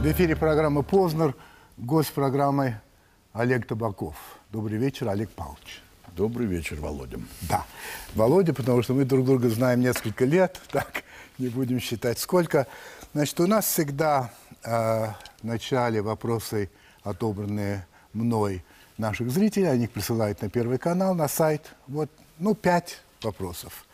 В эфире программы «Познер». Гость программы Олег Табаков. Добрый вечер, Олег Павлович. Добрый вечер, Володя. Да, Володя, потому что мы друг друга знаем несколько лет, так, не будем считать сколько. Значит, у нас всегда э, в начале вопросы, отобранные мной наших зрителей, они их присылают на Первый канал, на сайт. Вот, ну, пять вопросов.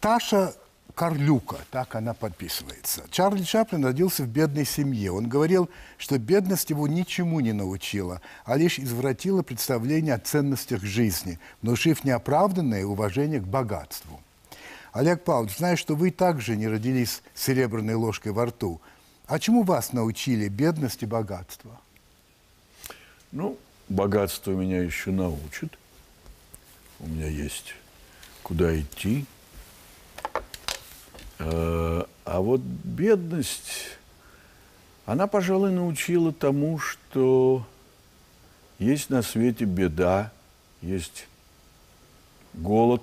Таша Карлюка, так она подписывается. Чарли Чаплин родился в бедной семье. Он говорил, что бедность его ничему не научила, а лишь извратила представление о ценностях жизни, внушив неоправданное уважение к богатству. Олег Павлович, знаю, что вы также не родились с серебряной ложкой во рту. А чему вас научили бедность и богатство? Ну, богатство меня еще научит. У меня есть куда идти. А вот бедность, она, пожалуй, научила тому, что есть на свете беда, есть голод.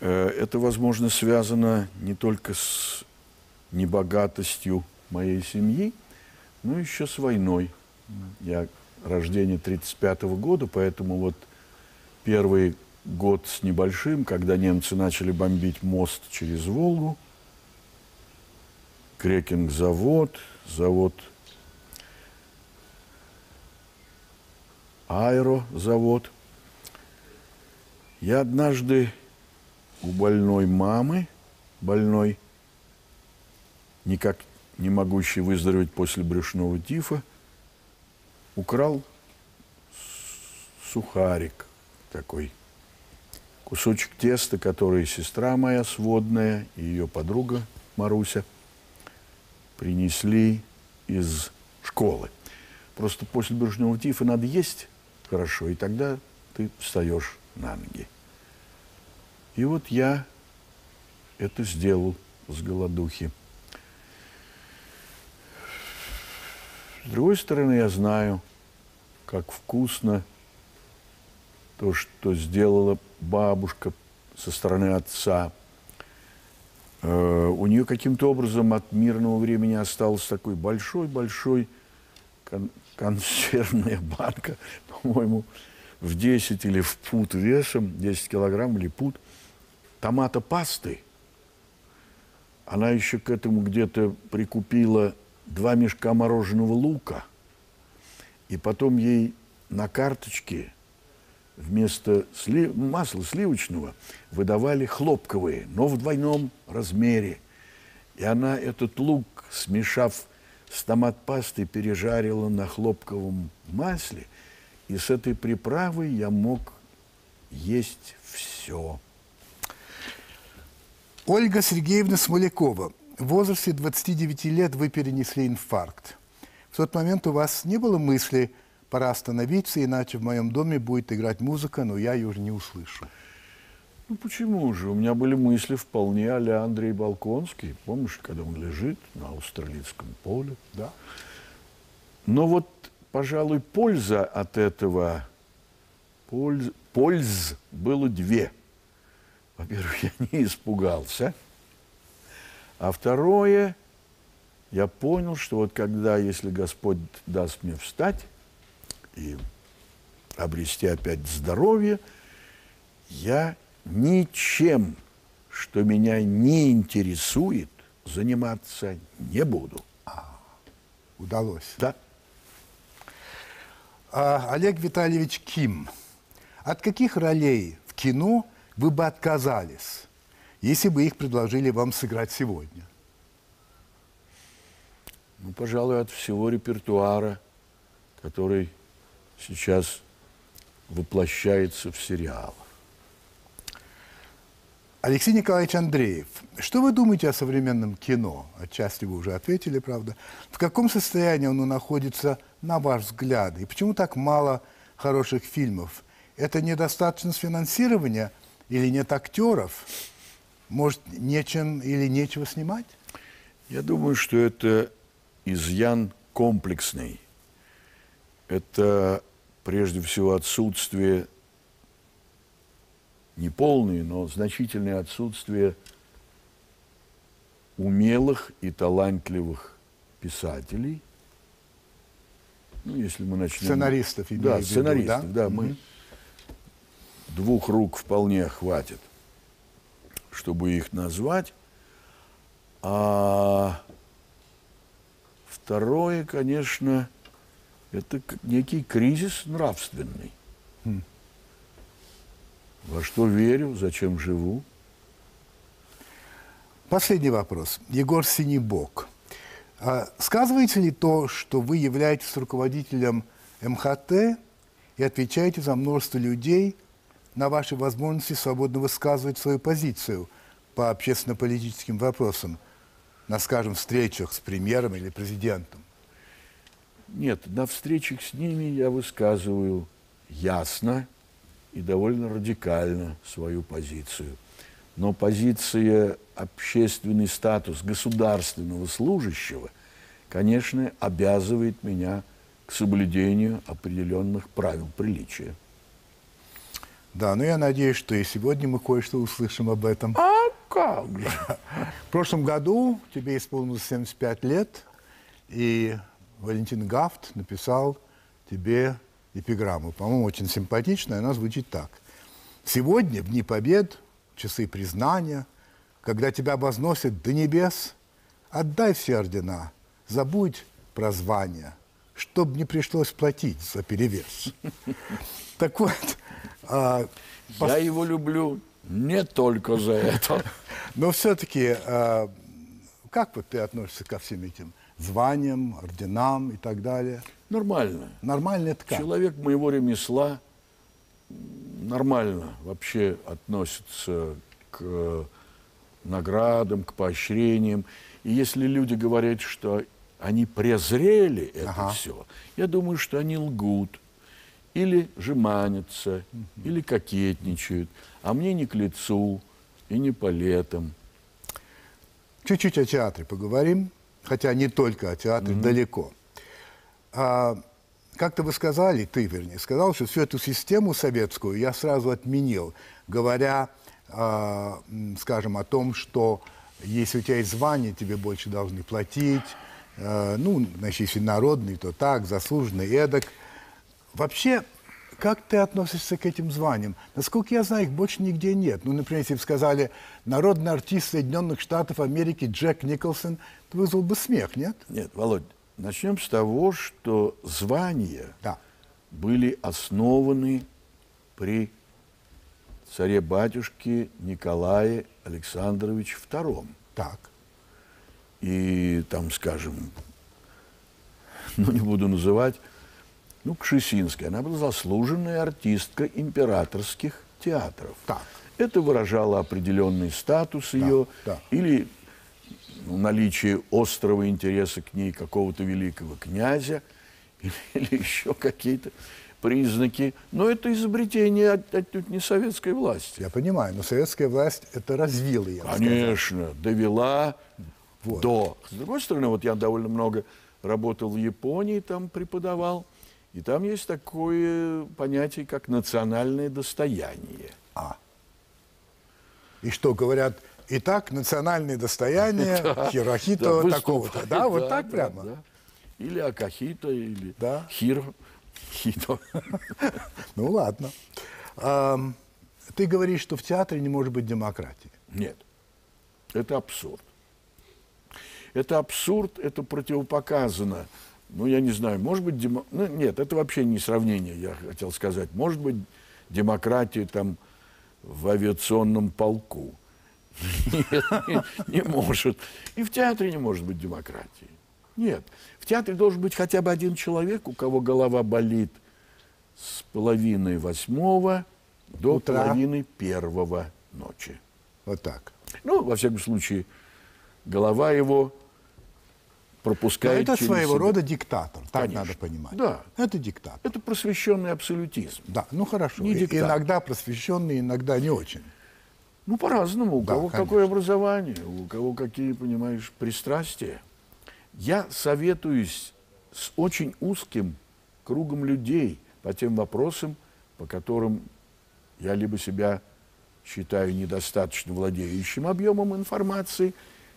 Э, это, возможно, связано не только с небогатостью моей семьи, но еще с войной. Я рождение 1935 года, поэтому вот первый год с небольшим, когда немцы начали бомбить мост через Волгу, Крекинг-завод, завод Аэрозавод. Я однажды у больной мамы, больной, никак не могущей выздороветь после брюшного тифа, украл сухарик такой – кусочек теста, который сестра моя сводная и ее подруга Маруся принесли из школы. Просто после брюшного тифа надо есть хорошо, и тогда ты встаешь на ноги. И вот я это сделал с голодухи. С другой стороны, я знаю, как вкусно то, что сделала бабушка со стороны отца. Э, у нее каким-то образом от мирного времени осталась такой большой-большой кон консервная банка, по-моему, в 10 или в пут весом, 10 килограмм или пут, томата пасты. Она еще к этому где-то прикупила два мешка мороженого лука. И потом ей на карточке вместо слив... масла сливочного выдавали хлопковые, но в двойном размере. И она этот лук, смешав с томат-пастой, пережарила на хлопковом масле. И с этой приправой я мог есть все. Ольга Сергеевна Смолякова. В возрасте 29 лет вы перенесли инфаркт. В тот момент у вас не было мысли – пора остановиться, иначе в моем доме будет играть музыка, но я ее уже не услышу. Ну почему же? У меня были мысли вполне а Андрей Балконский. Помнишь, когда он лежит на австралийском поле? Да. Но вот, пожалуй, польза от этого, польз, польз было две. Во-первых, я не испугался. А второе, я понял, что вот когда, если Господь даст мне встать, и обрести опять здоровье, я ничем, что меня не интересует, заниматься не буду. А, удалось. Да. А, Олег Витальевич Ким, от каких ролей в кино вы бы отказались, если бы их предложили вам сыграть сегодня? Ну, пожалуй, от всего репертуара, который сейчас воплощается в сериалах. Алексей Николаевич Андреев, что вы думаете о современном кино? Отчасти вы уже ответили, правда. В каком состоянии оно находится, на ваш взгляд? И почему так мало хороших фильмов? Это недостаточно финансирования или нет актеров? Может, нечем или нечего снимать? Я думаю, что это изъян комплексный. Это прежде всего отсутствие, не полное, но значительное отсутствие умелых и талантливых писателей, ну, если мы начнем... Сценаристов, Да, виду, сценаристов, да? да, мы... Двух рук вполне хватит, чтобы их назвать. А второе, конечно, это некий кризис нравственный. Во что верю, зачем живу. Последний вопрос. Егор Синебок. А сказывается ли то, что вы являетесь руководителем МХТ и отвечаете за множество людей на ваши возможности свободно высказывать свою позицию по общественно-политическим вопросам, на, скажем, встречах с премьером или президентом? Нет, на встречах с ними я высказываю ясно и довольно радикально свою позицию. Но позиция общественный статус государственного служащего, конечно, обязывает меня к соблюдению определенных правил приличия. Да, но я надеюсь, что и сегодня мы кое-что услышим об этом. А как же? В прошлом году тебе исполнилось 75 лет, и Валентин Гафт написал тебе эпиграмму. По-моему, очень симпатичная, она звучит так. «Сегодня, в Дни Побед, часы признания, когда тебя возносят до небес, отдай все ордена, забудь про звание, чтоб не пришлось платить за перевес». Так вот, а, Я его люблю не только за это. Но все-таки, э, как вот ты относишься ко всем этим званиям, орденам и так далее? Нормально. Нормально это как? Человек моего ремесла нормально вообще относится к э, наградам, к поощрениям. И если люди говорят, что они презрели это Ага. все, я думаю, что они лгут. Или жеманятся, или кокетничают. А мне не к лицу и не по летам. Чуть-чуть о театре поговорим, хотя не только о театре, далеко. А, как-то вы сказали, ты, вернее, сказал, что всю эту систему советскую я сразу отменил, говоря, а, м, скажем, о том, что если у тебя есть звание, тебе больше должны платить, э, ну, значит, если народный, то так, заслуженный, эдак. Вообще, как ты относишься к этим званиям? Насколько я знаю, их больше нигде нет. Ну, например, если бы сказали народный артист Соединенных Штатов Америки Джек Николсон, то вызвал бы смех, нет? Нет, Володь, начнем с того, что звания Да. были основаны при царе-батюшке Николае Александровиче II. Так. И там, скажем, ну не буду называть, ну, Кшесинская, она была заслуженная артистка императорских театров. Так. Это выражало определенный статус ее да. или ну, наличие острого интереса к ней какого-то великого князя или, или еще какие-то признаки. Но это изобретение от- отнюдь не советской власти. Я понимаю, но советская власть это развила, я. Конечно, довела Вот. до. С другой стороны, вот я довольно много работал в Японии, там преподавал, и там есть такое понятие, как национальное достояние. А. И что, говорят, итак, национальное достояние Хирохито такого-то. Да, вот так прямо? Или Акахито, или Да. Хиро. Хито. Ну, ладно. Ты говоришь, что в театре не может быть демократии. Нет, это абсурд. Это абсурд, это противопоказано. Ну, я не знаю, может быть, демо... ну, нет, это вообще не сравнение, я хотел сказать. Может быть, демократия там в авиационном полку. Нет, не, не может. И в театре не может быть демократии. Нет. В театре должен быть хотя бы один человек, у кого голова болит с половины восьмого до Утра. половины первого ночи. Вот так. Ну, во всяком случае, голова его Но пропускает это через своего себя. рода диктатор, так Конечно. надо понимать. Да. Это диктатор. Это просвещенный абсолютизм. Да, ну хорошо. Не диктатор. Иногда просвещенный, иногда не очень. Ну, по-разному. У Да, кого конечно. какое образование, у кого какие, понимаешь, пристрастия. Я советуюсь с очень узким кругом людей по тем вопросам, по которым я либо себя считаю недостаточно владеющим объемом информации,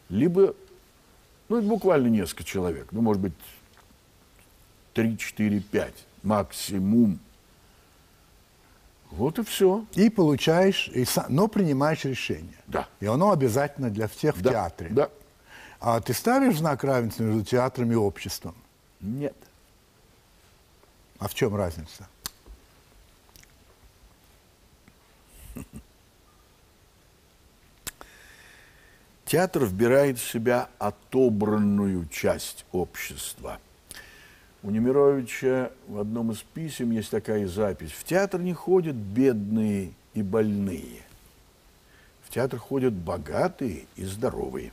либо Ну, это буквально несколько человек. Ну, может быть, 3, 4, 5 максимум. Вот и все. И получаешь, и са- но принимаешь решение. Да. И оно обязательно для всех в Да, театре. Да. А ты ставишь знак равенства между театром и обществом? Нет. А в чем разница? Театр вбирает в себя отобранную часть общества. У Немировича в одном из писем есть такая запись. В театр не ходят бедные и больные. В театр ходят богатые и здоровые.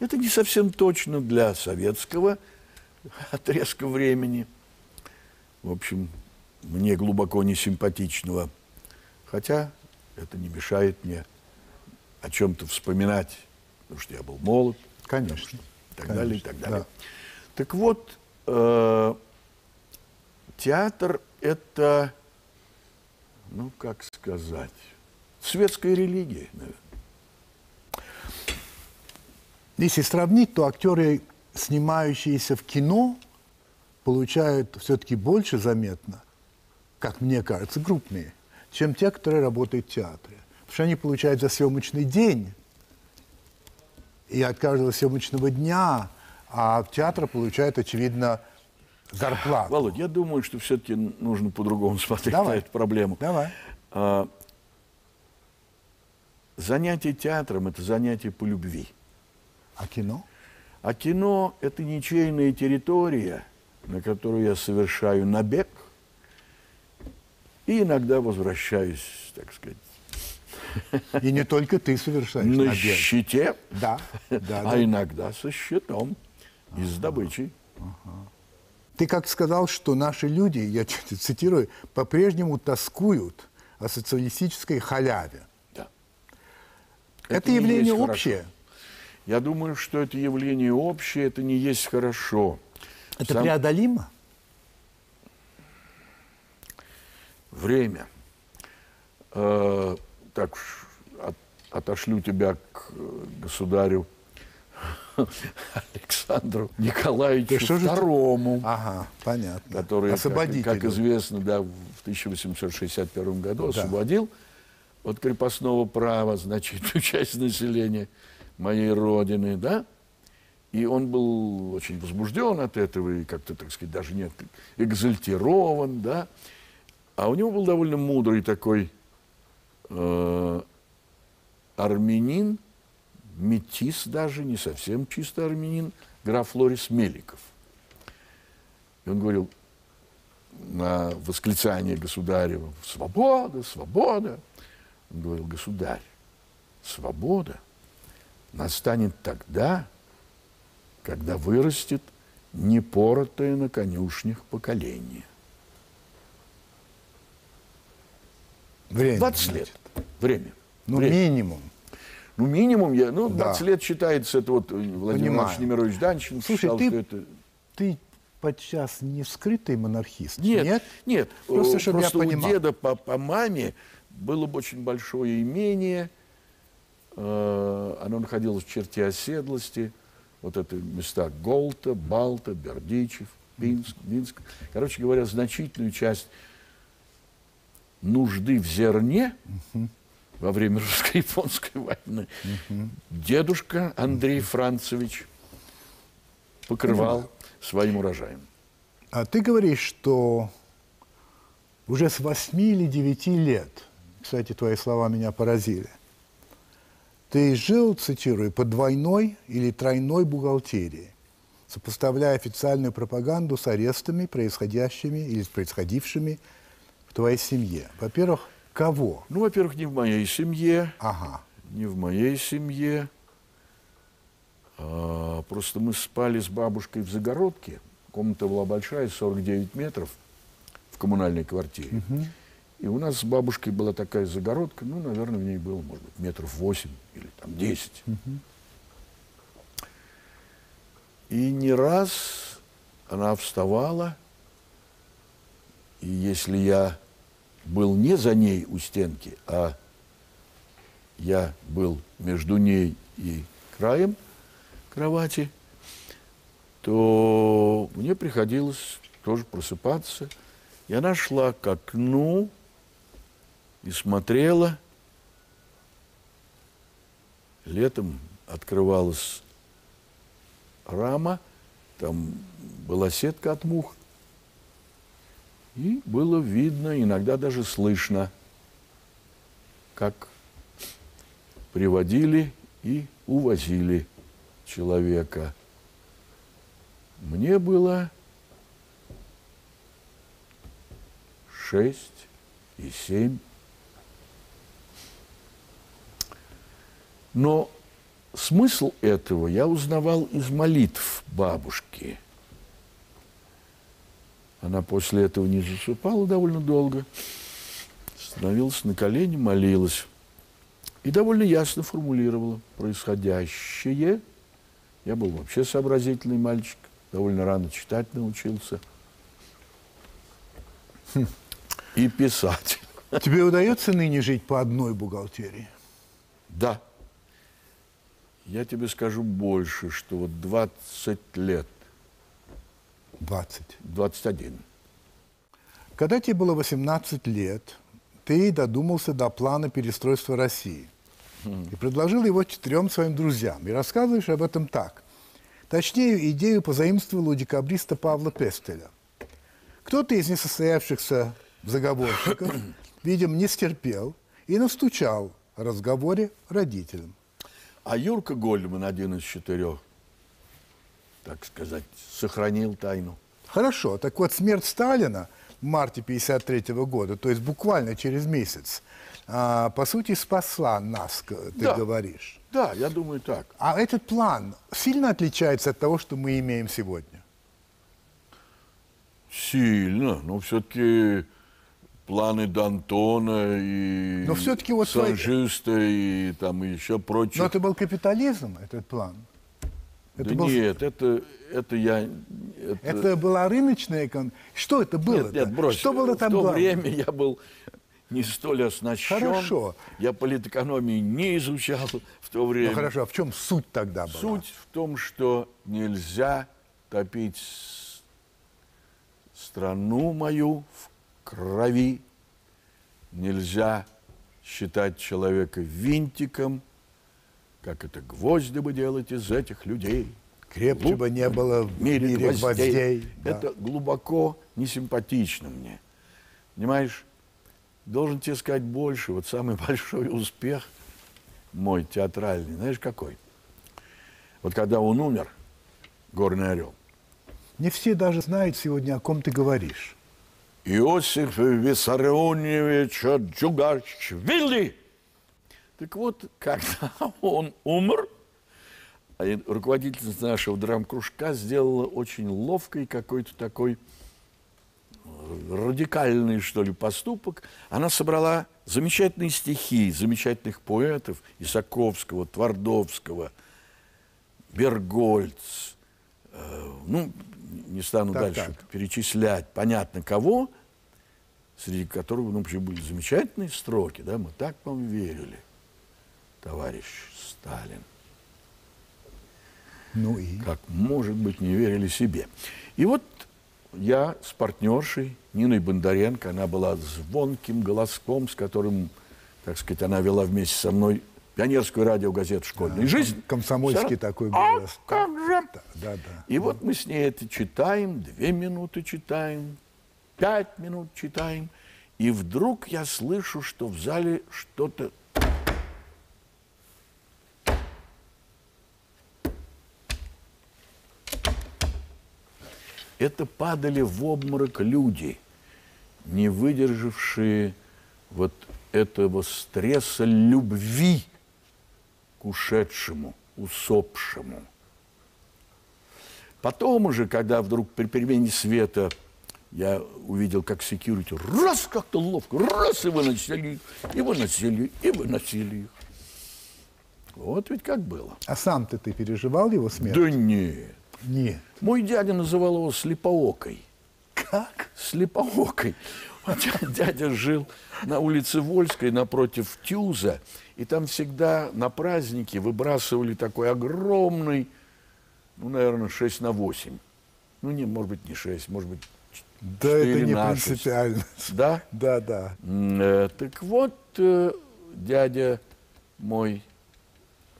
Это не совсем точно для советского отрезка времени. В общем, мне глубоко не симпатичного. Хотя это не мешает мне о чем-то вспоминать, потому что я был молод, Конечно. и так далее, и так Конечно, далее. Так вот, э, театр – это, ну, как сказать, светская религия, наверное. Если сравнить, то актеры, снимающиеся в кино, получают все-таки больше заметно, как мне кажется, крупные, чем те, которые работают в театре. Потому что они получают за съемочный день и от каждого съемочного дня, а театр получают, очевидно, зарплату. Володь, я думаю, что все-таки нужно по-другому смотреть Давай. на эту проблему. Давай. А, занятие театром – это занятие по любви. А кино? А кино – это ничейная территория, на которую я совершаю набег и иногда возвращаюсь, так сказать, И не только ты совершаешь на набег. щите, Да, да, а да. иногда со щитом и с добычей. Ты как сказал, что наши люди, я цитирую, по-прежнему тоскуют о социалистической халяве. Да. Это, не явление есть хорошо. общее. Я думаю, что это явление общее, это не есть хорошо. Это Сам- преодолимо? Время. Э, так от- отошлю тебя к э, государю Александру Николаевичу Да Второму, Ага, понятно. который, как, как известно, да, в 1861 году Да. освободил от крепостного права значительную часть населения моей родины, да, и он был очень возбужден от этого и как-то, так сказать, даже не экзальтирован, да, а у него был довольно мудрый такой э, армянин, метис даже, не совсем чисто армянин, граф Флорис Меликов. И он говорил на восклицание государева «Свобода! Свобода!» Он говорил, государь, свобода настанет тогда, когда вырастет непоротое на конюшнях поколение. Время. 20 лет. Время. Ну, Время. минимум. Ну, минимум, я, ну, Да. 20 лет считается, это вот э, Владимир Понимаю. Немирович Данчин Слушай, считал, ты- что это... Ты подчас не скрытый монархист? Нет, Нет? нет. Просто, чтобы я просто у понимал. деда по, по маме было бы очень большое имение. Э, Оно находилось в черте оседлости. Вот это места Голта, Балта, Бердичев, Пинск, Минск. Короче говоря, значительную часть нужды в зерне во время русско-японской войны дедушка Андрей Францевич покрывал своим урожаем. А ты говоришь, что уже с 8 или 9 лет, кстати, твои слова меня поразили, ты жил, цитирую, по двойной или тройной бухгалтерии, сопоставляя официальную пропаганду с арестами, происходящими или происходившими в твоей семье. Во-первых, кого? Ну, во-первых, не в моей семье, Ага. не в моей семье. А, просто мы спали с бабушкой в загородке. Комната была большая, 49 метров в коммунальной квартире. И у нас с бабушкой была такая загородка, ну, наверное, в ней было, может быть, метров 8 или там 10. И не раз она вставала, и если я был не за ней у стенки, а я был между ней и краем кровати, то мне приходилось тоже просыпаться. И она шла к окну и смотрела. Летом открывалась рама, там была сетка от мух. И было видно, иногда даже слышно, как приводили и увозили человека. Мне было шесть и семь. Но смысл этого я узнавал из молитв бабушки. Она после этого не засыпала довольно долго, становилась на колени, молилась и довольно ясно формулировала происходящее. Я был вообще сообразительный мальчик, довольно рано читать научился и писать. Тебе удается ныне жить по одной бухгалтерии? Да. Я тебе скажу больше, что вот 20 лет, 20. 21, Когда тебе было 18 лет, ты додумался до плана перестройства России и предложил его четырем своим друзьям. И рассказываешь об этом так. Точнее, идею позаимствовал у декабриста Павла Пестеля. Кто-то из несостоявшихся заговорщиков, видимо, не стерпел и настучал о разговоре родителям. А Юрка Гольдман, один из четырех, так сказать, сохранил тайну. Хорошо, так вот смерть Сталина в марте 1953 года, то есть буквально через месяц, а, по сути спасла нас, ты Да. говоришь. Да, я думаю так. А этот план сильно отличается от того, что мы имеем сегодня? Сильно, но все-таки планы Д'Антона и Но всё-таки вот твои- Сан-Жюста и там еще прочее. Но это был капитализм, этот план. Это, да был- нет, это, это я... Это, это была рыночная экономика. Что это было? нет, нет, брось. Что было там В то главное? время я был не столь оснащен. Хорошо. Я политэкономии не изучал в то время. Ну хорошо, а в чем суть тогда была? Суть в том, что нельзя топить страну мою в крови, нельзя считать человека винтиком, как это гвозди бы делать из этих людей. Крепче Лук бы не было в мире, мире гвоздей. гвоздей. да. Это глубоко несимпатично мне. Понимаешь, должен тебе сказать больше. Вот самый большой успех мой театральный, знаешь какой? Вот когда он умер, Горный Орел, Не все даже знают сегодня, о ком ты говоришь. Иосиф Виссарионович Джугашвили. Так вот, когда он умер, руководительница нашего драм-кружка сделала очень ловкий какой-то такой э, радикальный, что ли, поступок. Она собрала замечательные стихи замечательных поэтов Исаковского, Твардовского, Бергольц, э, ну, не стану Так, дальше так. перечислять, понятно кого, среди которых, ну, вообще были замечательные строки, да, мы так вам верили, товарищ Сталин, Ну и? как, может быть, не верили себе. И вот я с партнершей Ниной Бондаренко, она была звонким голоском, с которым, так сказать, она вела вместе со мной пионерскую радиогазету «Школьная жизнь». Комсомольский Вся- такой А голос. как же? Да, да, да. И вот мы с ней это читаем, две минуты читаем, пять минут читаем, и вдруг я слышу, что в зале что-то это падали в обморок люди, не выдержавшие вот этого стресса любви к ушедшему, усопшему. Потом уже, когда вдруг при перемене света я увидел, как секьюрити раз как-то ловко, раз и выносили их, и выносили, и выносили их. Вот ведь как было. А сам-то ты переживал его смерть? Да нет. Нет. Мой дядя называл его слепоокой. Как? Слепоокой. Дядя жил на улице Вольской напротив Тюза, и там всегда на праздники выбрасывали такой огромный, ну, наверное, 6 на 8. Ну, не, может быть, не 6, может быть, Да, это 4 не на 6. принципиально. Да? Да, да. Э, Так вот, э, дядя мой,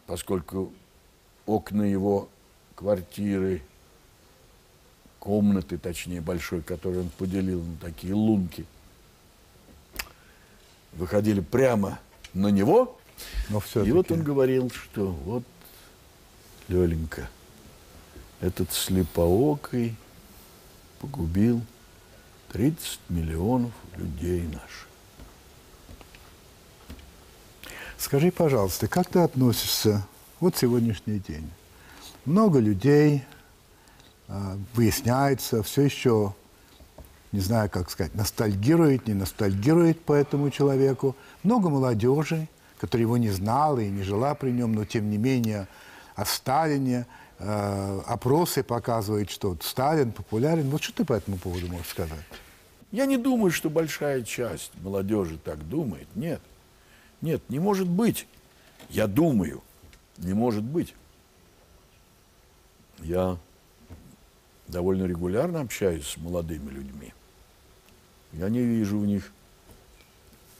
поскольку окна его квартиры, комнаты, точнее, большой, которую он поделил на такие лунки, выходили прямо на него, Но и все-таки. вот он говорил, что вот, Леленька, этот слепоокий погубил 30 миллионов людей наших. Скажи, пожалуйста, как ты относишься вот сегодняшний день? Много людей, а, выясняется, все еще, не знаю, как сказать, ностальгирует, не ностальгирует по этому человеку. Много молодежи, которая его не знала и не жила при нем, но тем не менее о Сталине э, опросы показывают, что Сталин популярен. Вот что ты по этому поводу можешь сказать? Я не думаю, что большая часть молодежи так думает. Нет. Нет, не может быть. Я думаю, не может быть. Я довольно регулярно общаюсь с молодыми людьми. Я не вижу в них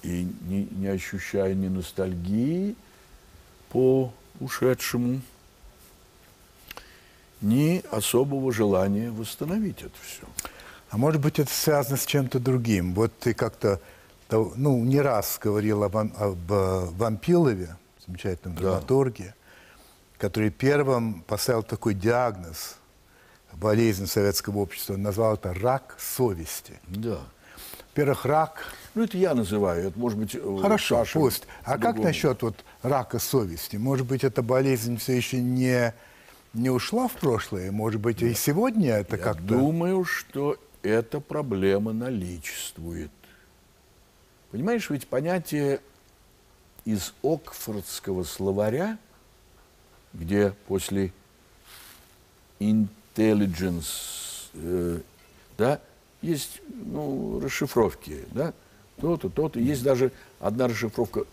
и не, не ощущаю ни ностальгии по ушедшему, ни особого желания восстановить это все. А может быть, это связано с чем-то другим. Вот ты как-то, ну, не раз говорил об, об э, Вампилове, замечательном Да. Который первым поставил такой диагноз болезнь советского общества. Он назвал это рак совести. Да. Во-первых, рак Ну, это я называю, это может быть... э, Хорошо, Саша пусть. А как по-другому. насчет вот рака совести? Может быть, эта болезнь все еще не, не ушла в прошлое? Может быть, и сегодня это Я как-то... думаю, что эта проблема наличествует. Понимаешь, ведь понятие из Окфордского словаря, где после intelligence, э, да, есть ну, расшифровки, да, то-то, то-то. Есть даже одна расшифровка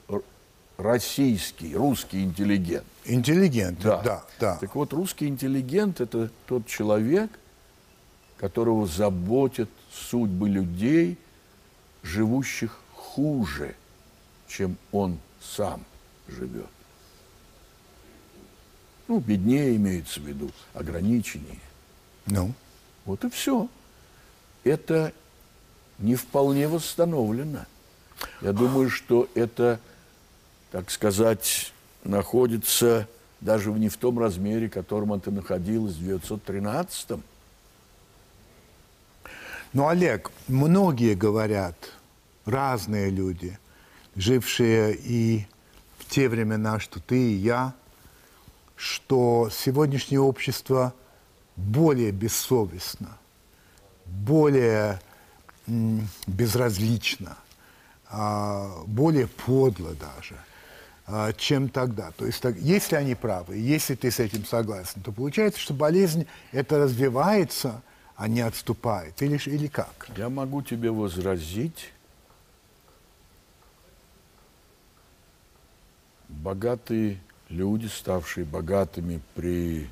российский, русский интеллигент. Интеллигент, да, да. Так вот, русский интеллигент – это тот человек, которого заботят судьбы людей, живущих хуже, чем он сам живет. Ну, беднее имеется в виду, ограниченнее. Ну, Вот и все. Это не вполне восстановлено. Я думаю, что это, так сказать, находится даже не в том размере, в котором это находилось в 1913 Ну, Олег, многие говорят, разные люди, жившие и в те времена, что ты и я, что сегодняшнее общество более бессовестно, более безразлично, а, более подло даже, а, чем тогда. То есть, так, если они правы, если ты с этим согласен, то получается, что болезнь это развивается, а не отступает. Или, или как? Я могу тебе возразить. Богатые люди, ставшие богатыми при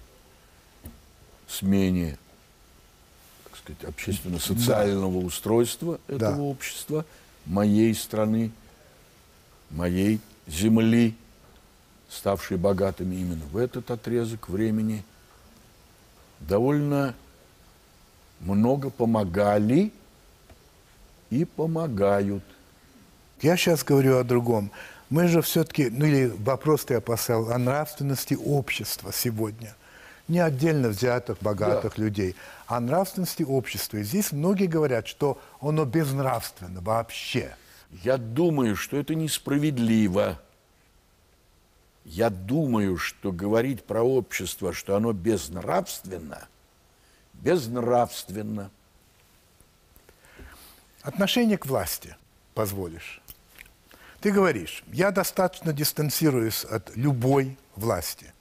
смене так сказать, общественно-социального устройства этого Да. общества, моей страны, моей земли, ставшие богатыми именно в этот отрезок времени, довольно много помогали и помогают. Я сейчас говорю о другом. Мы же все-таки, ну или вопрос ты поставил о нравственности общества сегодня. Не отдельно взятых богатых людей, а нравственности общества. И здесь многие говорят, что оно безнравственно вообще. Я думаю, что это несправедливо. Я думаю, что говорить про общество, что оно безнравственно, безнравственно. Отношение к власти, позволишь. Ты говоришь, я достаточно дистанцируюсь от любой власти.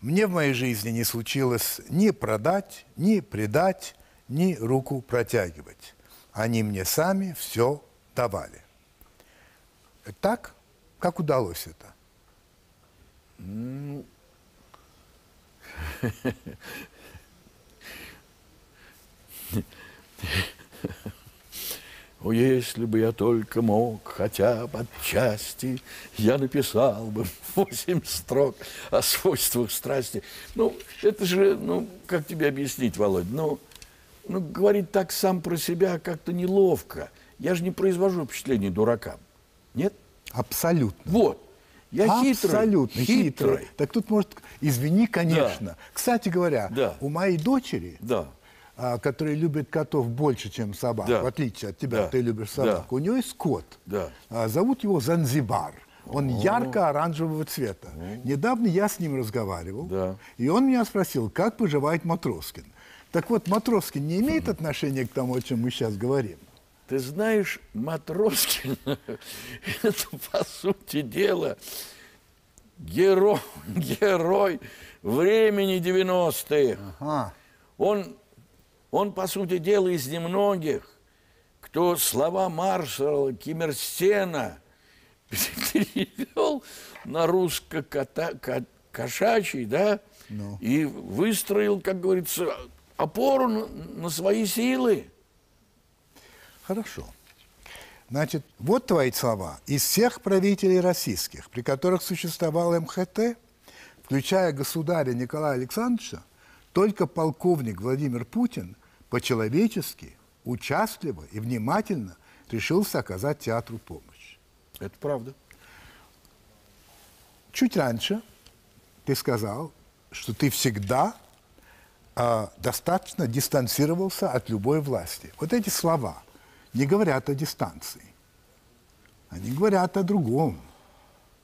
Мне в моей жизни не случилось ни продать, ни предать, ни руку протягивать. они мне сами все давали. Так? Как удалось это? О, если бы я только мог, хотя бы отчасти, я написал бы восемь строк о свойствах страсти. Ну, это же, ну, как тебе объяснить, Володь? Ну, ну говорить так сам про себя как-то неловко. Я же не произвожу впечатление дурака. Нет? Абсолютно. Вот. Я хитрый. Абсолютно хитрый. хитрый. Так тут, может, извини, конечно. Кстати говоря, Да. у моей дочери, Да. А, которая любит котов больше, чем собак, Да. в отличие от тебя, Да. ты любишь Да. собак, у нее есть кот. Да. А, зовут его Занзибар. Он ярко-оранжевого цвета. Недавно я с ним разговаривал, Да. и он меня спросил, как поживает Матроскин. Так вот, Матроскин не имеет отношения к тому, о чем мы сейчас говорим. Ты знаешь, Матроскин, это, по сути дела, герой, герой времени 90-х. А, Он, он, по сути дела, из немногих, кто слова маршала Киммерсена перевел на русско-кошачий, да, Ну. и выстроил, как говорится, опору на, на свои силы. Хорошо. Значит, вот твои слова. Из всех правителей российских, при которых существовал МХТ, включая государя Николая Александровича, только полковник Владимир Путин по-человечески, участливо и внимательно решился оказать театру помощь. Это правда. Чуть раньше ты сказал, что ты всегда а, достаточно дистанцировался от любой власти. Вот эти слова не говорят о дистанции. Они говорят о другом.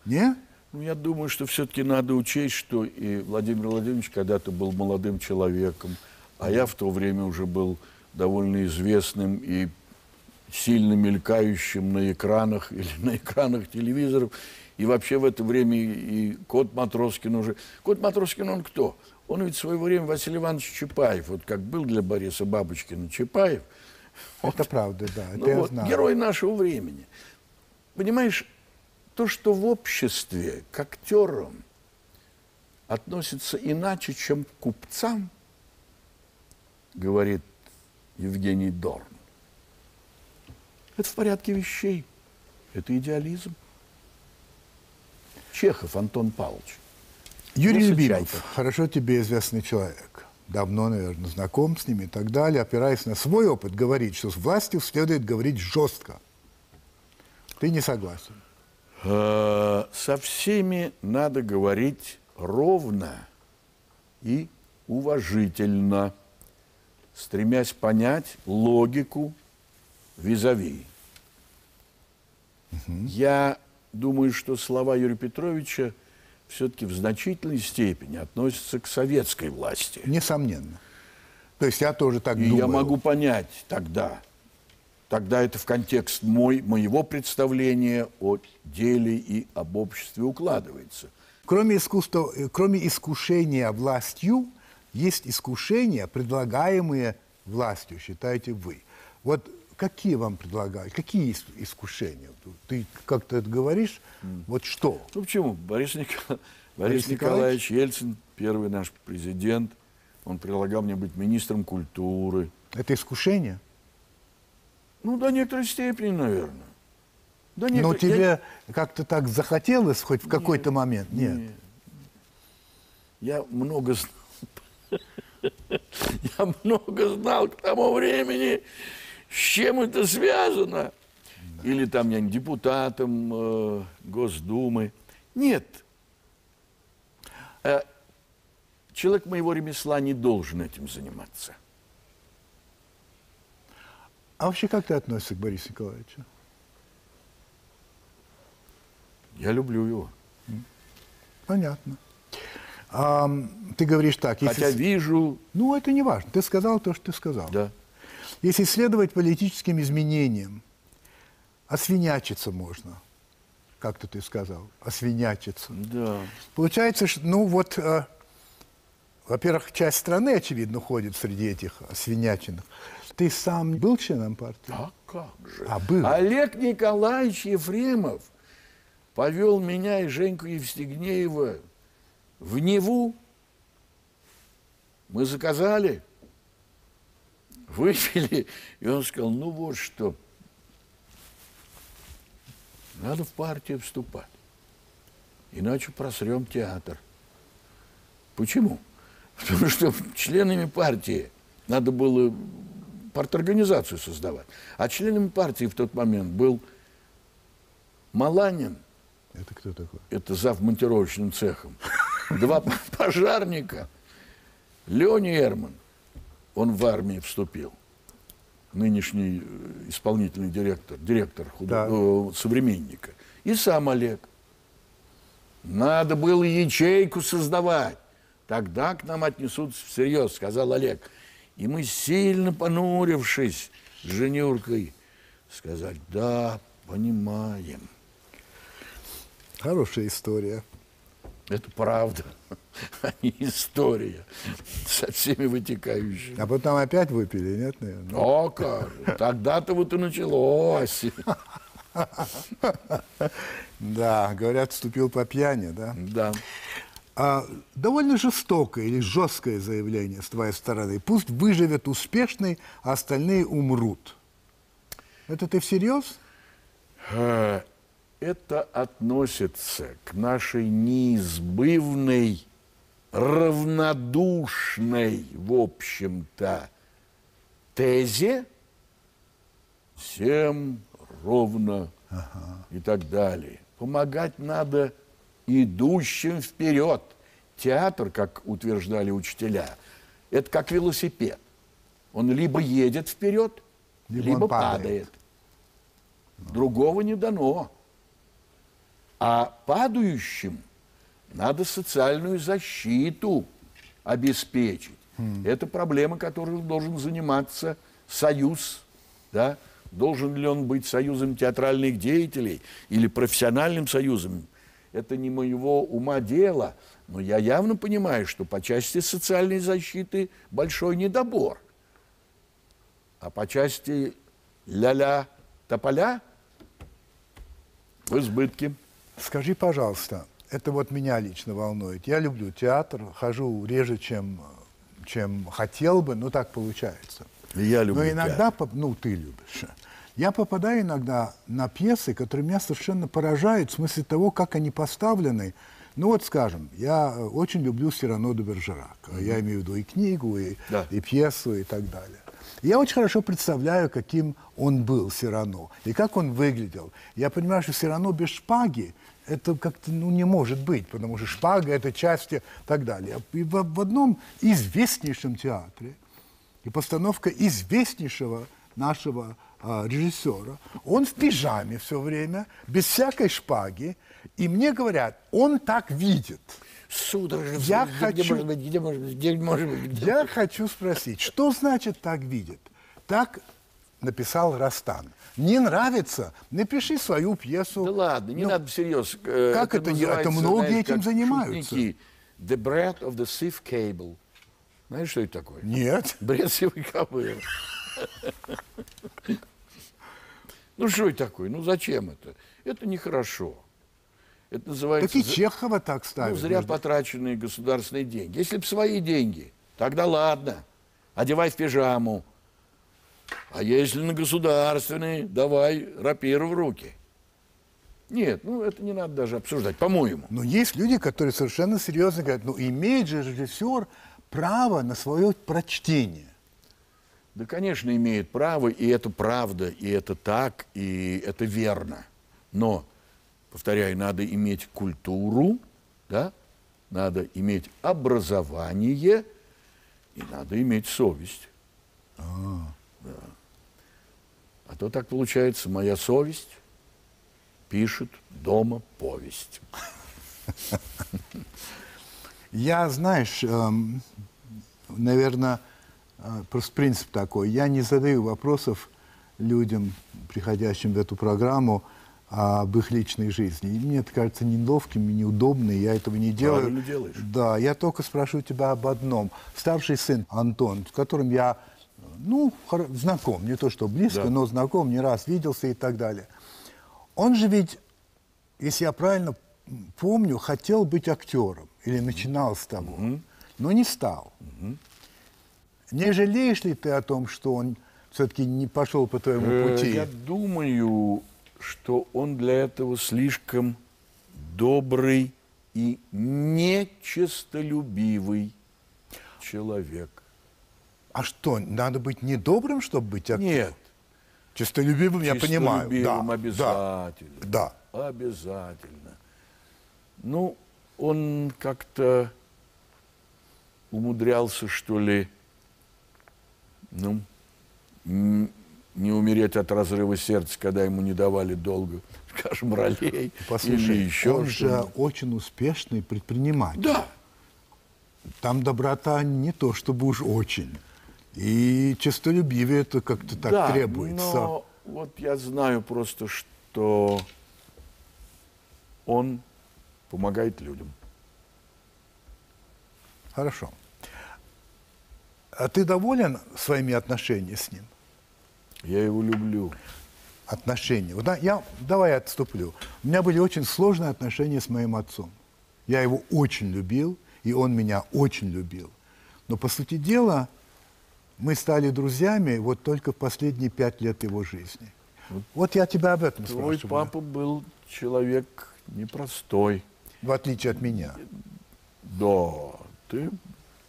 Не? Ну, я думаю, что все-таки надо учесть, что и Владимир Владимирович когда-то был молодым человеком, а я в то время уже был довольно известным и сильно мелькающим на экранах или на экранах телевизоров. И вообще в это время и Кот Матроскин уже... Кот Матроскин он кто? Он ведь в свое время Василий Иванович Чапаев. Вот как был для Бориса Бабочкина Чапаев. Это правда, да. Это Ну я вот, знаю. герой нашего времени. Понимаешь, то, что в обществе к актерам относится иначе, чем к купцам, говорит Евгений Дорн, это в порядке вещей. Это идеализм. Чехов Антон Павлович. Юрий Любимов, хорошо тебе известный человек. Давно, наверное, знаком с ними и так далее. Опираясь на свой опыт, говорит, что с властью следует говорить жестко. Ты не согласен? Э, Со всеми надо говорить ровно и уважительно, стремясь понять логику визави. Я думаю, что слова Юрия Петровича все-таки в значительной степени относятся к советской власти. Несомненно. То есть я тоже так И думаю. я могу понять тогда, тогда это в контекст мой, моего представления о деле и об обществе укладывается. Кроме, искусства, э, кроме искушения властью, есть искушения, предлагаемые властью, считаете вы. Вот какие вам предлагают? Какие ис- искушения? Ты как-то это говоришь? Вот что? Ну почему? Борис, Никола- Борис Борис Николаевич Ельцин, первый наш президент, он предлагал мне быть министром культуры. Это искушение? Ну, до некоторой степени, наверное. До Но некоторой- тебе я- как-то так захотелось хоть в какой-то момент? Нет. Я много знал. Я много знал к тому времени, с чем это связано. Или там я депутатом э, Госдумы. Нет. Э, человек моего ремесла не должен этим заниматься. А вообще как ты относишься к Борису Николаевичу? Я люблю его. Понятно. Ам, ты говоришь так, если... Хотя с- вижу, Ну, это не важно. Ты сказал то, что ты сказал. да, Если следовать политическим изменениям, освинячиться можно. Как-то ты сказал. Освинячиться. да. Получается, что, ну вот, э, во-первых, часть страны, очевидно, ходит среди этих освиняченных. Ты сам был членом партии? А как же? А, был. Олег Николаевич Ефремов повел меня и Женьку Евстигнеева в Неву. Мы заказали, выпили, и он сказал, ну вот что, надо в партию вступать, иначе просрем театр. Почему? Потому что членами партии надо было парторганизацию создавать. А членами партии в тот момент был Маланин, Это кто такой? это зав монтировочным цехом, два пожарника, Леня Эрман, он в армии вступил, нынешний э, исполнительный директор, директор худо- Да. э, современника, и сам Олег. Надо было ячейку создавать. Тогда к нам отнесутся всерьез, сказал Олег. И мы, сильно понурившись с Женюркой, сказали, да, понимаем. Хорошая история. Это правда, а не история со всеми вытекающими. А потом опять выпили, нет, наверное? О, как тогда-то вот и началось. Да, говорят, вступил по пьяни, да? Да. А, довольно жестокое или жесткое заявление с твоей стороны. Пусть выживет успешный, а остальные умрут. Это ты всерьез? Э, Это относится к нашей неизбывной, равнодушной, в общем-то, тезе всем ровно и так далее. Помогать надо идущим вперед. Театр, как утверждали учителя, это как велосипед. Он либо едет вперед, Либо либо, падает. падает. Другого не дано. А падающим надо социальную защиту обеспечить. Это проблема, которой должен заниматься союз. Да? Должен ли он быть союзом театральных деятелей или профессиональным союзом? Это не моего ума дело, но я явно понимаю, что по части социальной защиты большой недобор. А по части ля-ля тополя в избытке. Скажи, пожалуйста, это вот меня лично волнует. Я люблю театр, хожу реже, чем, чем хотел бы, но так получается. Я люблю Но иногда, театр. ну, ты любишь. Я попадаю иногда на пьесы, которые меня совершенно поражают в смысле того, как они поставлены. Ну вот, скажем, я э, очень люблю Сирано де Бержерак. Я имею в виду и книгу, и, Да. и пьесу, и так далее. Я очень хорошо представляю, каким он был, Сирано, и как он выглядел. Я понимаю, что Сирано без шпаги это как-то ну, не может быть, потому что шпага – это части и так далее. И в, в одном известнейшем театре и постановка известнейшего нашего а, режиссера. Он в пижаме все время, без всякой шпаги. И мне говорят, он так видит. Судорожно. Я где, хочу- Где может быть, где может быть, где может быть, где- Я хочу спросить, что значит так видит? Так написал Растан. Не нравится? Напиши свою пьесу. Да ладно, не Ну, надо всерьез. Э, как это это называется, многие знаешь, этим занимаются. шутники. The bread of the sieve cable. Знаешь, что это такое? Нет. Бред сивой кобылы. Ну, что это такое? Ну, зачем это? Это нехорошо. Это называется... Так и Чехова так Ну, ставит. зря между- потраченные государственные деньги. Если бы свои деньги, тогда ладно. Одевай в пижаму. А если на государственные, давай рапиру в руки. Нет, ну это не надо даже обсуждать, по-моему. Но есть люди, которые совершенно серьезно говорят, ну имеет же режиссер право на свое прочтение. Да, конечно, имеет право, и это правда, и это так, и это верно. Но, повторяю, надо иметь культуру, да? надо иметь образование, и надо иметь совесть. Да. А то так получается, моя совесть пишет дома повесть. Я, знаешь, эм, наверное, просто принцип такой. Я не задаю вопросов людям, приходящим в эту программу, об их личной жизни. И мне это кажется неловким и неудобным, я этого не делаю. Правильно делаешь. Да, я только спрашиваю тебя об одном. Старший сын Антон, с которым я ну, знаком, не то что близко, Да. но знаком, не раз виделся и так далее. Он же ведь, если я правильно помню, хотел быть актером или начинал с того, но не стал. Не жалеешь ли ты о том, что он все-таки не пошел по твоему Э, пути? Я думаю, что он для этого слишком добрый и нечестолюбивый человек. А что, надо быть недобрым, чтобы быть актером? Нет, Честолюбивым, я понимаю. Да, честолюбивым да, обязательно. да. Обязательно. Ну, он как-то умудрялся, что ли, ну, не умереть от разрыва сердца, когда ему не давали долго, скажем, ролей Послушай, или еще он же очень успешный предприниматель. Да, Там доброта не то чтобы уж очень. И честолюбивие это как-то так да, требуется. но вот я знаю просто, что он помогает людям. Хорошо. А ты доволен своими отношениями с ним? Я его люблю. Отношения. Вот, я, давай я отступлю. У меня были очень сложные отношения с моим отцом. Я его очень любил, и он меня очень любил. Но, по сути дела, мы стали друзьями вот только в последние пять лет его жизни. Вот я тебя об этом Твой спрашиваю. папа был человек непростой. В отличие от меня. Да, ты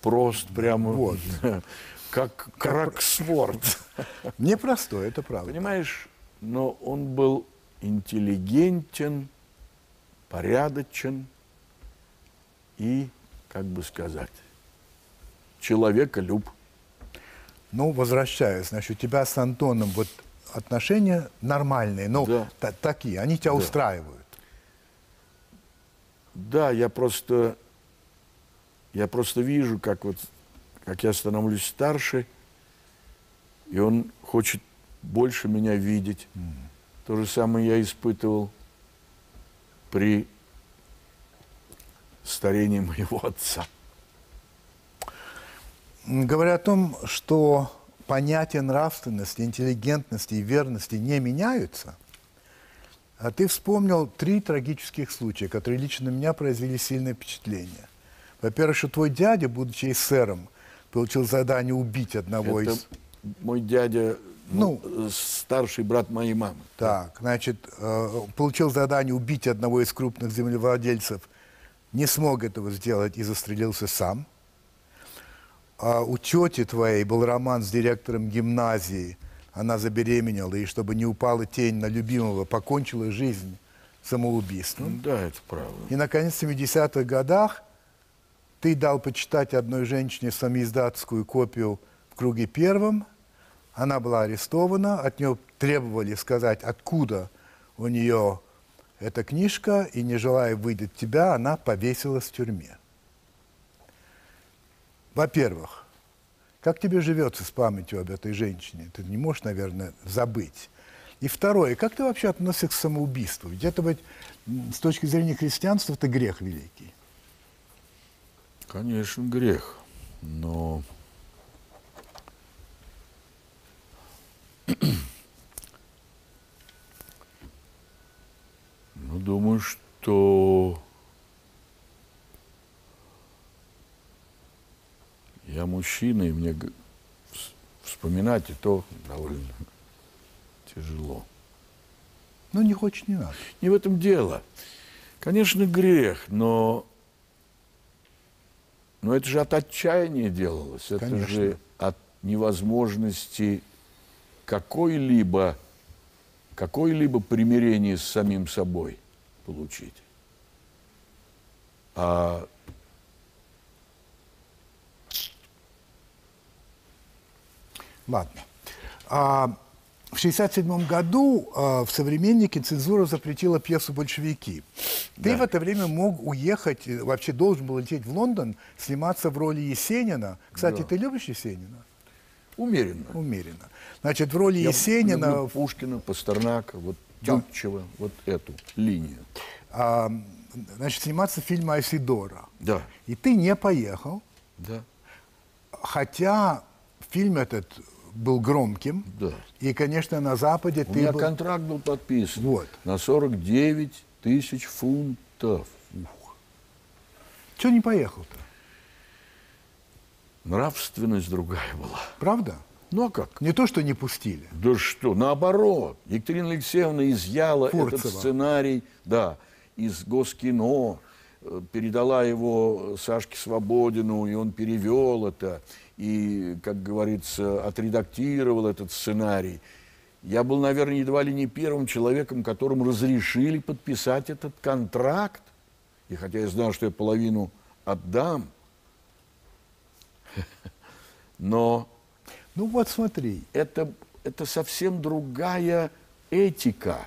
прост прямо, Вот. как Краксворд. Непростой, это правда. Понимаешь, но он был интеллигентен, порядочен и, как бы сказать, человеколюб. Ну, возвращаясь, значит, у тебя с Антоном вот отношения нормальные, ну, Да. та- такие, они тебя Да. устраивают. Да, я просто, я просто вижу, как вот, как я становлюсь старше, и он хочет больше меня видеть. То же самое я испытывал при старении моего отца. Говоря о том, что понятия нравственности, интеллигентности и верности не меняются, а ты вспомнил три трагических случая, которые лично на меня произвели сильное впечатление. Во-первых, что твой дядя, будучи эсером, получил задание убить одного Это из... мой дядя, ну, э, старший брат моей мамы. Так, значит, э, получил задание убить одного из крупных землевладельцев, не смог этого сделать и застрелился сам. А у тети твоей был роман с директором гимназии, она забеременела, и чтобы не упала тень на любимого, покончила жизнь самоубийством. Да, это правда. И, наконец, в 70-х годах ты дал почитать одной женщине самоиздатскую копию в круге первом. Она была арестована, от нее требовали сказать, откуда у нее эта книжка, и, не желая выдать тебя, она повесилась в тюрьме. Во-первых, как тебе живется с памятью об этой женщине? Ты не можешь, наверное, забыть. И второе, как ты вообще относишься к самоубийству? Ведь это м, с точки зрения христианства это грех великий. Конечно, грех, но ну, думаю, что я мужчина, и мне вспоминать и то довольно тяжело. Ну, не хочешь, не надо. Не в этом дело. Конечно, грех, но, но это же от отчаяния делалось. Это Конечно. же от невозможности какой-либо какое-либо примирение с самим собой получить. А Ладно. А, в 1967 году а, в «Современнике» цензура запретила пьесу «Большевики». Ты Да. в это время мог уехать, э, вообще должен был лететь в Лондон, сниматься в роли Есенина. Кстати, Да. ты любишь Есенина? умеренно. Умеренно. Значит, в роли Я Есенина люблю Пушкина, Пастернака, вот Да. Тютчева, вот эту линию. а, значит, сниматься в фильме «Айсидора». Да, И ты не поехал, да. хотя фильм этот был громким. Да. И, конечно, на Западе У ты меня был... контракт был подписан Вот. на 49 тысяч фунтов. Ух. Чего не поехал-то? Нравственность другая была. Правда? Ну а как? Не то, что не пустили. Да что, наоборот. Екатерина Алексеевна изъяла этот Фурцева. сценарий, да, из Госкино, э, передала его Сашке Свободину, и он перевел это, и, как говорится, отредактировал этот сценарий. Я был, наверное, едва ли не первым человеком, которому разрешили подписать этот контракт. И хотя я знал, что я половину отдам, но Ну вот смотри. это, это совсем другая этика.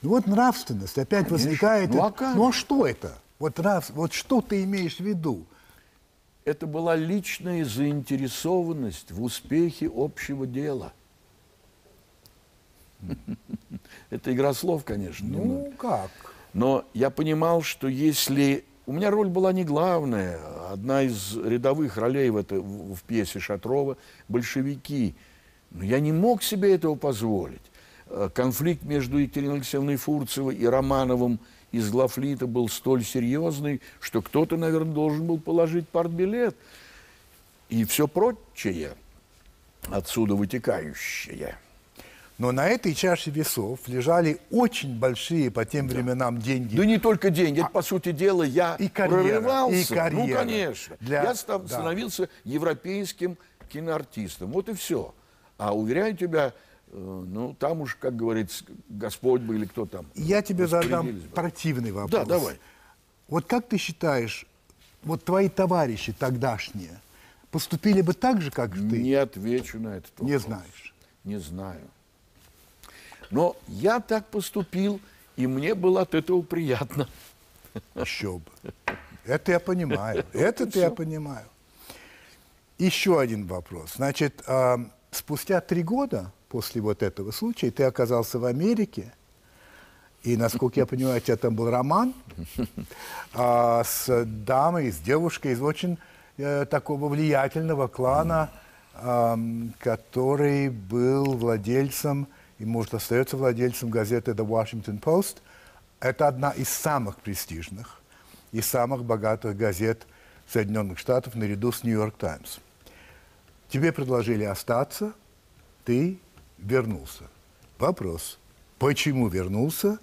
Ну вот нравственность опять Конечно. возникает. Ну, а как Ну а что это? Вот, нрав... вот что ты имеешь в виду? Это была личная заинтересованность в успехе общего дела. Это игра слов, конечно. немного. Ну как? Но я понимал, что если... У меня роль была не главная. Одна из рядовых ролей в, это, в, в пьесе Шатрова – большевики. Но я не мог себе этого позволить. Э, Конфликт между Екатериной Алексеевной Фурцевой и Романовым из Глафлита был столь серьезный, что кто-то, наверное, должен был положить партбилет. И все прочее, отсюда вытекающее. Но на этой чаше весов лежали очень большие по тем временам деньги. Да не только деньги, это, по сути дела, я и карьера, прорывался. и карьера. Ну, конечно. Для- Я став- да. становился европейским киноартистом. Вот и все. А уверяю тебя, э, ну, там уж, как говорится, Господь бы или кто там. Я тебе задам бы. противный вопрос. Да, давай. Вот как ты считаешь, вот твои товарищи тогдашние поступили бы так же, как ты? Не отвечу на этот вопрос. Не знаешь. Не знаю. Но я так поступил, и мне было от этого приятно. Еще бы. Это я понимаю. Это я понимаю. Еще один вопрос. Значит, а, спустя три года после вот этого случая ты оказался в Америке, и, насколько я понимаю, у тебя там был роман а, с дамой, с девушкой из очень э, такого влиятельного клана, который был владельцем и, может, остается владельцем газеты The Washington Post. Это одна из самых престижных и самых богатых газет Соединенных Штатов наряду с Нью-Йорк Таймс. Тебе предложили остаться, ты вернулся. Вопрос, почему вернулся?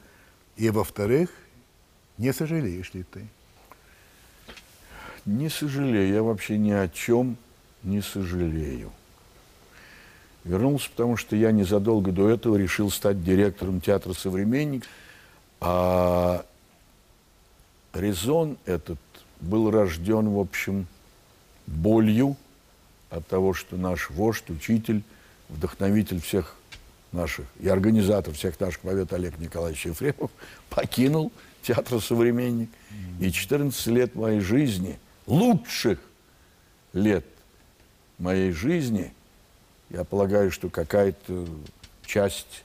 И, во-вторых, не сожалеешь ли ты? Не сожалею, я вообще ни о чем не сожалею. Вернулся, потому что я незадолго до этого решил стать директором театра «Современник», а резон этот был рожден, в общем, болью от того, что наш вождь, учитель, вдохновитель всех наших и организатор всех наших побед Олег Николаевич Ефремов покинул театр «Современник». И 14 лет моей жизни, лучших лет моей жизни, я полагаю, что какая-то часть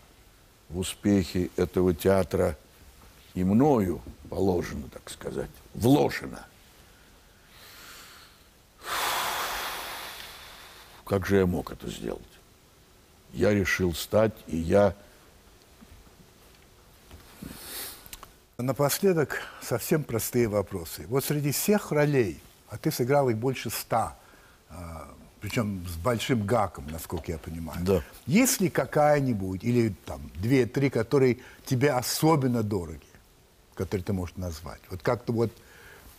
в успехе этого театра и мною положена, так сказать, вложена. Как же я мог это сделать? Я решил стать, и я Напоследок совсем простые вопросы. Вот среди всех ролей, а ты сыграл их больше ста, а, причем с большим гаком, насколько я понимаю. Да. Есть ли какая-нибудь, или там две-три, которые тебе особенно дороги, которые ты можешь назвать? Вот как-то вот,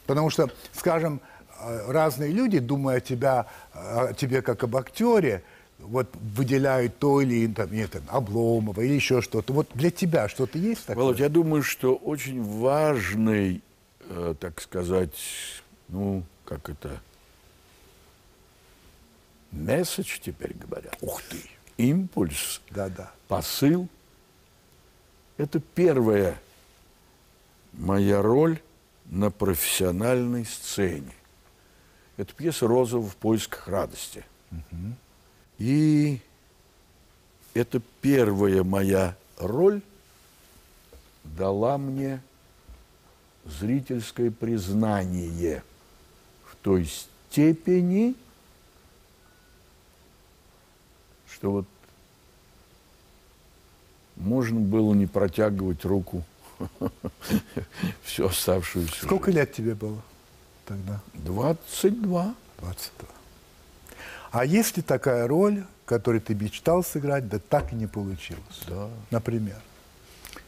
потому что, скажем, а, разные люди, думая о, тебя, о тебе как об актере, вот выделяют то или там, нет, там, Обломова или еще что-то. Вот для тебя что-то есть такое? Володь, я думаю, что очень важный, э, так сказать, ну, как это, месседж теперь говорят. Ух ты! Импульс, Да-да. посыл. Это первая моя роль на профессиональной сцене. Это пьеса Розова в поисках радости. И это первая моя роль дала мне зрительское признание в той степени, что вот можно было не протягивать руку всю оставшуюся Сколько лет тебе было тогда? 22. 22. А есть ли такая роль, которую ты мечтал сыграть, да так и не получилось? Да. Например.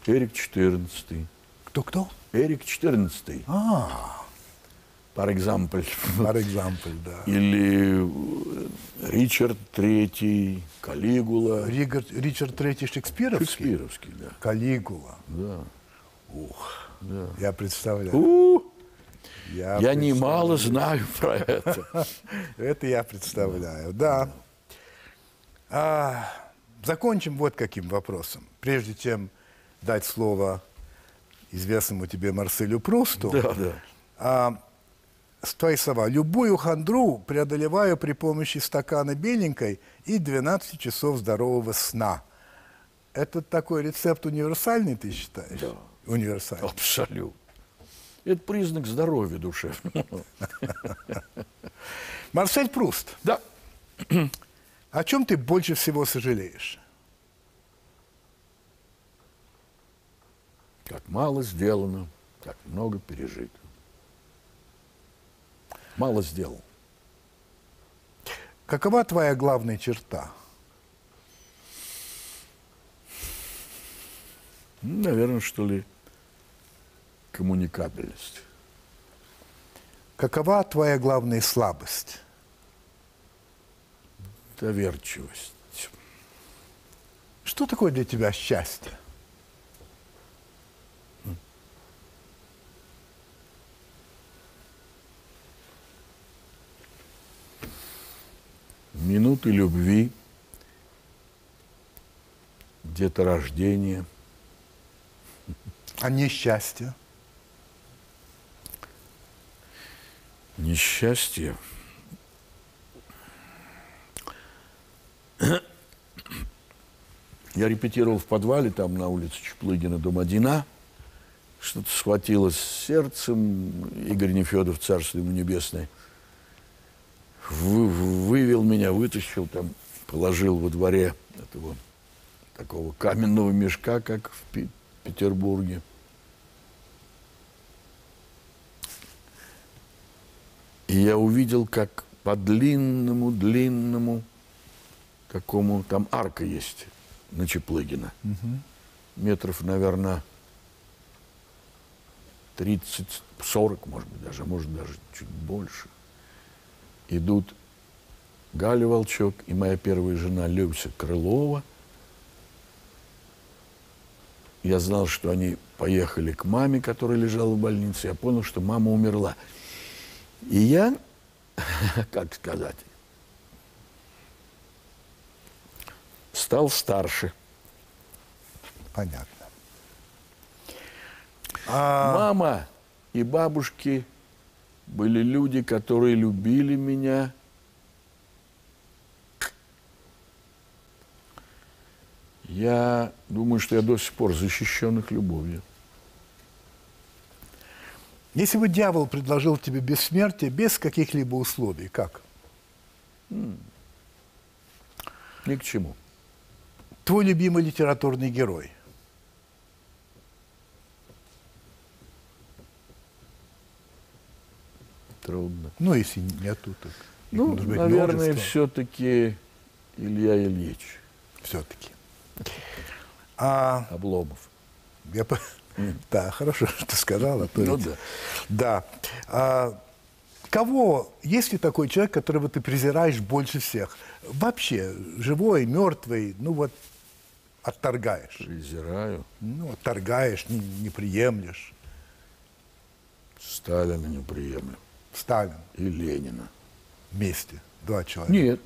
Эрик 14. Кто-кто? Эрик 14. А, Par example. for example, да. Или э, Ричард Третий, Калигула. Ригар- Ричард Третий Шекспировский? Шекспировский, да. Калигула. да. Ух, да. я представляю. У, Я, я немало знаю про это. Это я представляю, да. А, закончим вот каким вопросом. Прежде чем дать слово известному тебе Марселю Прусту, Да, да. а, твои слова. Любую хандру преодолеваю при помощи стакана беленькой и 12 часов здорового сна. Это такой рецепт универсальный, ты считаешь? Да. Универсальный. Абсолютно. Это признак здоровья душевного. Марсель Пруст, Да. о чем ты больше всего сожалеешь? Как мало сделано, как много пережито. Мало сделал. Какова твоя главная черта? Наверное, что ли, коммуникабельность. Какова твоя главная слабость? Доверчивость. Что такое для тебя счастье? Минуты любви, деторождение, А несчастье? несчастье. Я репетировал в подвале, там на улице Чеплыгина, дом 1А. Что-то схватило с сердцем. Игорь Нефедов, царство ему небесное, вы- вывел меня, вытащил там, положил во дворе этого такого каменного мешка, как в Петербурге. И я увидел, как по длинному, длинному такому, там арка есть на Чеплыгина. Метров, наверное, 30-40, может быть, даже, может, даже чуть больше. Идут Галя Волчок и моя первая жена Люся Крылова. Я знал, что они поехали к маме, которая лежала в больнице. Я понял, что мама умерла. И я, как сказать, стал старше. Понятно. А, Мама и бабушки были люди, которые любили меня. Я думаю, что я до сих пор защищен их любовью. если бы дьявол предложил тебе бессмертие без каких-либо условий, как? Ни к чему. Твой любимый литературный герой? Трудно. Ну, если нету, так Ну, быть наверное, все-таки Илья Ильич Все-таки. А, Обломов. я Да, хорошо, что ты сказала. то Ну есть- да. Да. А, кого, есть ли такой человек, которого ты презираешь больше всех? Вообще, живой, мертвый, ну вот, отторгаешь. Презираю. Ну, отторгаешь, не, не приемлешь. Сталина не приемлю. Сталин И Ленина. вместе, два человека. Нет.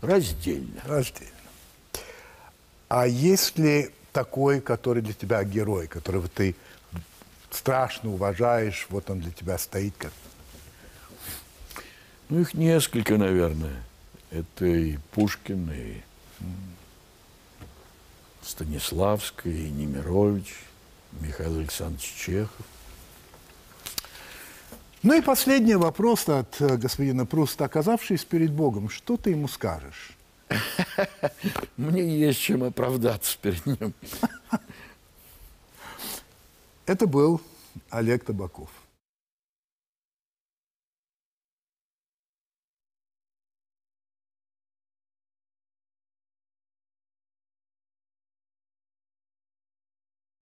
Раздельно. Раздельно. А есть ли такой, который для тебя герой, которого ты страшно уважаешь, вот он для тебя стоит как... Ну, их несколько, наверное. Это и Пушкин, и Станиславская, и Немирович, Михаил Александрович Чехов. Ну и последний вопрос от э, господина Пруста, оказавшись перед Богом. Что ты ему скажешь? Мне есть чем оправдаться перед ним. Это был Олег Табаков.